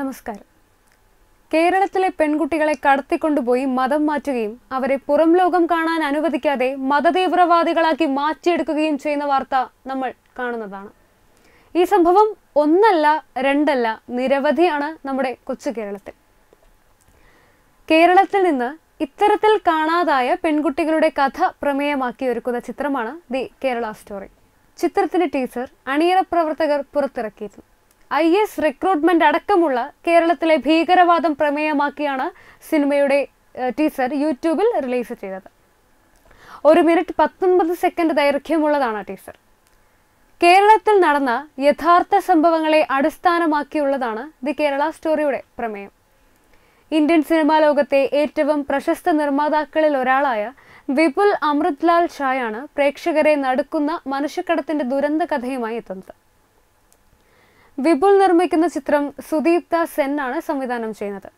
നമസ്കാരം. കേരളത്തിലെ പെൺകുട്ടികളെ കടത്തിക്കൊണ്ടുപോയി മതം മാറ്റുകയും അവരെ പുറം ലോകം കാണാൻ അനുവദിക്കാതെ മതതീവ്രവാദികളാക്കി മാറ്റിയെടുക്കുകയും ചെയ്യുന്ന വാർത്ത നമ്മൾ കാണുന്നതാണ്. ഈ സംഭവം ഒന്നല്ല രണ്ടല്ല നിരവധിയാണ് നമ്മുടെ കൊച്ചു കേരളത്തിൽ. കേരളത്തിൽ നിന്ന് ഇത്തരത്തിൽ കാണാതായ പെൺകുട്ടികളുടെ കഥ പ്രമേയമാക്കി ഒരുക്കുന്ന ചിത്രമാണ് ദി കേരള സ്റ്റോറി. ചിത്രത്തിന്റെ ടീസർ അണിയറ പ്രവർത്തകർ പുറത്തിറക്കിയിരുന്നു. ഐ എസ് റിക്രൂട്ട്മെന്റ് അടക്കമുള്ള കേരളത്തിലെ ഭീകരവാദം പ്രമേയമാക്കിയാണ് സിനിമയുടെ ടീസർ യൂട്യൂബിൽ റിലീസ് ചെയ്തത്. ഒരു മിനിറ്റ് പത്തൊൻപത് സെക്കൻഡ് ദൈർഘ്യമുള്ളതാണ് ടീസർ. കേരളത്തിൽ നടന്ന യഥാർത്ഥ സംഭവങ്ങളെ അടിസ്ഥാനമാക്കിയുള്ളതാണ് ദി കേരള സ്റ്റോറിയുടെ പ്രമേയം. ഇന്ത്യൻ സിനിമാ ലോകത്തെ ഏറ്റവും പ്രശസ്ത നിർമ്മാതാക്കളിൽ ഒരാളായ വിപുൽ അമൃത്ലാൽ ഷായാണ് പ്രേക്ഷകരെ നടക്കുന്ന മനുഷ്യക്കടത്തിന്റെ ദുരന്ത കഥയുമായി എത്തുന്നത്. വിപുൽ നിർമ്മിക്കുന്ന ചിത്രം സുദീപ്ത സെൻ ആണ് സംവിധാനം ചെയ്യുന്നത്.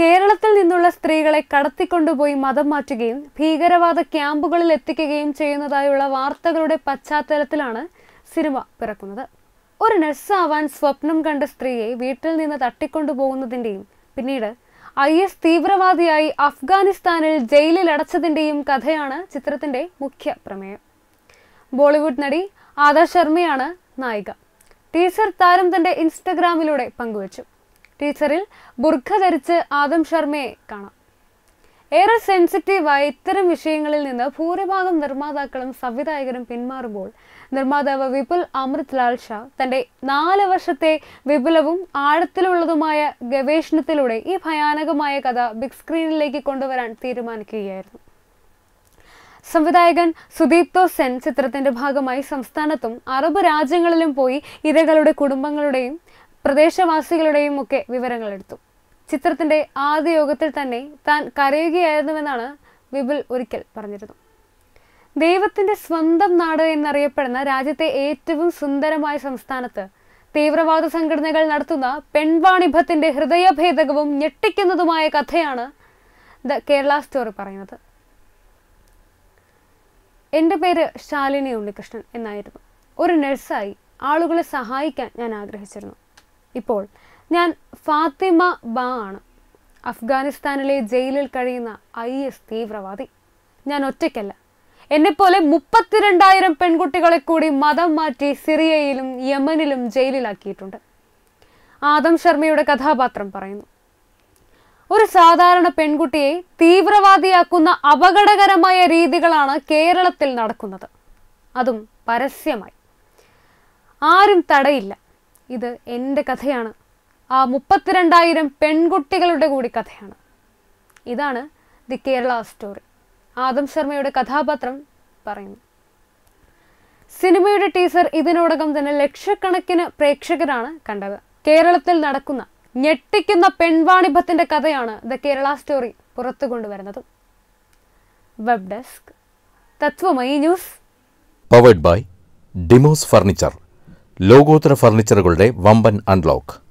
കേരളത്തിൽ നിന്നുള്ള സ്ത്രീകളെ കടത്തിക്കൊണ്ടുപോയി മതം മാറ്റുകയും ഭീകരവാദ ക്യാമ്പുകളിൽ എത്തിക്കുകയും ചെയ്യുന്നതായുള്ള വാർത്തകളുടെ പശ്ചാത്തലത്തിലാണ് സിനിമ പിറക്കുന്നത്. ഒരു നഴ്സാവാൻ സ്വപ്നം കണ്ട സ്ത്രീയെ വീട്ടിൽ നിന്ന് തട്ടിക്കൊണ്ടുപോകുന്നതിന്റെയും പിന്നീട് ഐ എസ് തീവ്രവാദിയായി അഫ്ഗാനിസ്ഥാനിൽ ജയിലിൽ അടച്ചതിന്റെയും കഥയാണ് ചിത്രത്തിന്റെ മുഖ്യ പ്രമേയം. ബോളിവുഡ് നടി ആദാ ശർമ്മയാണ് നായിക. ടീച്ചർ താരം തന്റെ ഇൻസ്റ്റഗ്രാമിലൂടെ പങ്കുവച്ചു. ടീച്ചറിൽ ബുർഖ ധരിച്ച് ആദം ശർമ്മയെ കാണാം. ഏറെ സെൻസിറ്റീവായ ഇത്തരം വിഷയങ്ങളിൽ നിന്ന് ഭൂരിഭാഗം നിർമ്മാതാക്കളും സംവിധായകരും പിന്മാറുമ്പോൾ നിർമ്മാതാവ് വിപുൽ അമൃത് ലാൽ ഷാ തന്റെ നാല് വർഷത്തെ വിപുലവും ആഴത്തിലുള്ളതുമായ ഗവേഷണത്തിലൂടെ ഈ ഭയാനകമായ കഥ ബിഗ് സ്ക്രീനിലേക്ക് കൊണ്ടുവരാൻ തീരുമാനിക്കുകയായിരുന്നു. സംവിധായകൻ സുദീപ്തോ സെൻ ചിത്രത്തിന്റെ ഭാഗമായി സംസ്ഥാനത്തും അറബ് രാജ്യങ്ങളിലും പോയി ഇരകളുടെ കുടുംബങ്ങളുടെയും പ്രദേശവാസികളുടെയും ഒക്കെ വിവരങ്ങൾ എടുത്തു. ചിത്രത്തിന്റെ ആദ്യ യോഗത്തിൽ തന്നെ താൻ കരയുകയായിരുന്നുവെന്നാണ് വിപുൽ ഒരിക്കൽ പറഞ്ഞിരുന്നു ദൈവത്തിന്റെ സ്വന്തം നാട് എന്നറിയപ്പെടുന്ന രാജ്യത്തെ ഏറ്റവും സുന്ദരമായ സംസ്ഥാനത്ത് തീവ്രവാദ സംഘടനകൾ നടത്തുന്ന പെൺവാണിഭത്തിന്റെ ഹൃദയഭേദകവും ഞെട്ടിക്കുന്നതുമായ കഥയാണ് ദ കേരള സ്റ്റോറി പറയുന്നത്. എന്റെ പേര് ശാലിനി ഉണ്ണികൃഷ്ണൻ എന്നായിരുന്നു. ഒരു നഴ്സായി ആളുകളെ സഹായിക്കാൻ ഞാൻ ആഗ്രഹിച്ചിരുന്നു. ഇപ്പോൾ ഞാൻ ഫാത്തിമ ബാ ആണ്. അഫ്ഗാനിസ്ഥാനിലെ ജയിലിൽ കഴിയുന്ന ഐ എസ് തീവ്രവാദി. ഞാൻ ഒറ്റയ്ക്കല്ല. എന്നെപ്പോലെ മുപ്പത്തിരണ്ടായിരം പെൺകുട്ടികളെ കൂടി മതം മാറ്റി സിറിയയിലും യമനിലും ജയിലിലാക്കിയിട്ടുണ്ട്. ആദം ശർമ്മയുടെ കഥാപാത്രം പറയുന്നു. ഒരു സാധാരണ പെൺകുട്ടിയെ തീവ്രവാദിയാക്കുന്ന അപകടകരമായ രീതികളാണ് കേരളത്തിൽ നടക്കുന്നത്. അതും പരസ്യമായി. ആരും തടയില്ല. ഇത് എന്റെ കഥയാണ്. ആ മുപ്പത്തിരണ്ടായിരം പെൺകുട്ടികളുടെ കൂടി കഥയാണ്. ഇതാണ് ദി കേരള സ്റ്റോറി. ആദം ശർമ്മയുടെ കഥാപാത്രം പറയുന്നു. സിനിമയുടെ ടീസർ ഇതിനോടകം തന്നെ ലക്ഷക്കണക്കിന് പ്രേക്ഷകരാണ് കണ്ടത്. കേരളത്തിൽ നടക്കുന്ന ഞെട്ടിക്കുന്ന പെൺവാണിഭത്തിന്റെ കഥയാണ് ദ കേരള സ്റ്റോറി പുറത്തു കൊണ്ടുവരുന്നത്. Web desk Tathwamayi news. Powered by Demos furniture ലോകോത്തര ഫർണിച്ചറുകളുടെ വമ്പൻ അൺലോക്ക്